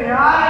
reais.